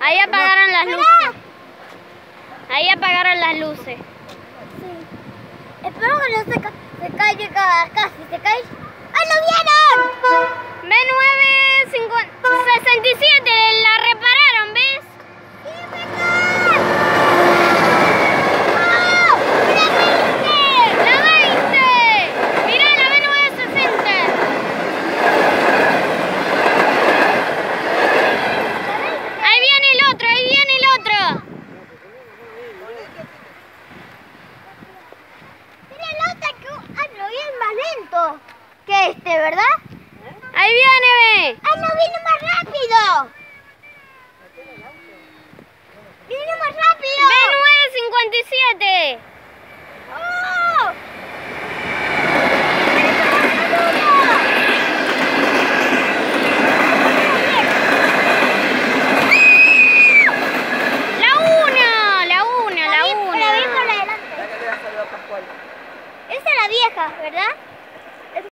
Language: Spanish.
Ahí apagaron las luces. Ahí apagaron las luces. Sí. Espero que no se, ca se caiga casi. ¿Se cae? Que este, ¿verdad? Ahí viene, ve. ¡Ah, no vino más rápido! ¡Vino más rápido! B957. ¡Oh! La 1, la 1, la 1. la por adelante. Esa es la vieja, ¿verdad?